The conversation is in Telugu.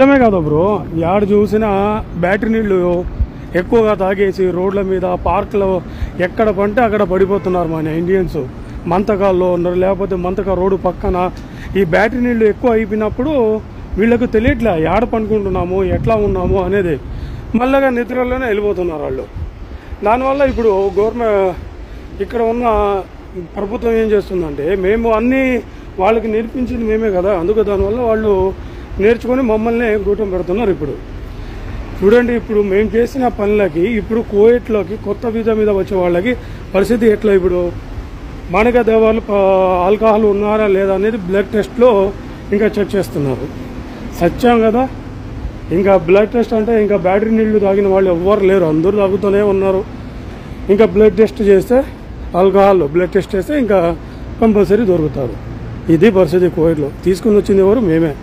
నిజమే కదా బ్రో. యాడ చూసినా బ్యాటరీ నీళ్ళు ఎక్కువగా తాగేసి రోడ్ల మీద పార్కులో ఎక్కడ పంటే అక్కడ పడిపోతున్నారు మన ఇండియన్స్. మంతకాల్లో ఉన్నారు. లేకపోతే మంతక రోడ్డు పక్కన ఈ బ్యాటరీ నీళ్ళు ఎక్కువ అయిపోయినప్పుడు వీళ్ళకు తెలియట్లే యాడ పండుకుంటున్నాము ఎట్లా ఉన్నాము అనేది. మళ్ళగా నిద్రలోనే వెళ్ళిపోతున్నారు వాళ్ళు. దానివల్ల ఇప్పుడు గవర్నమెంట్ ఇక్కడ ఉన్న ప్రభుత్వం ఏం చేస్తుందంటే మేము అన్నీ వాళ్ళకి నేర్పించింది మేమే కదా. అందుకు దానివల్ల వాళ్ళు నేర్చుకొని మమ్మల్ని గూటం పెడుతున్నారు ఇప్పుడు. చూడండి ఇప్పుడు మేము చేసిన పనులకి ఇప్పుడు కోయట్లోకి కొత్త వీధ మీద వచ్చే వాళ్ళకి పరిస్థితి ఎట్లా ఇప్పుడు? మానక దేవాలు ఆల్కహాల్ ఉన్నారా లేదా అనేది బ్లడ్ టెస్ట్లో ఇంకా చెక్ చేస్తున్నారు. సత్యం కదా? ఇంకా బ్లడ్ టెస్ట్ అంటే ఇంకా బ్యాటరీ నీళ్ళు తాగిన వాళ్ళు ఎవ్వరు లేరు. అందరూ తాగుతూనే ఉన్నారు. ఇంకా బ్లడ్ టెస్ట్ చేస్తే ఆల్కహాల్ బ్లడ్ టెస్ట్ చేస్తే ఇంకా కంపల్సరీ దొరుకుతారు. ఇది పరిస్థితి కోవిడ్లో తీసుకుని వచ్చింది ఎవరు? మేమే.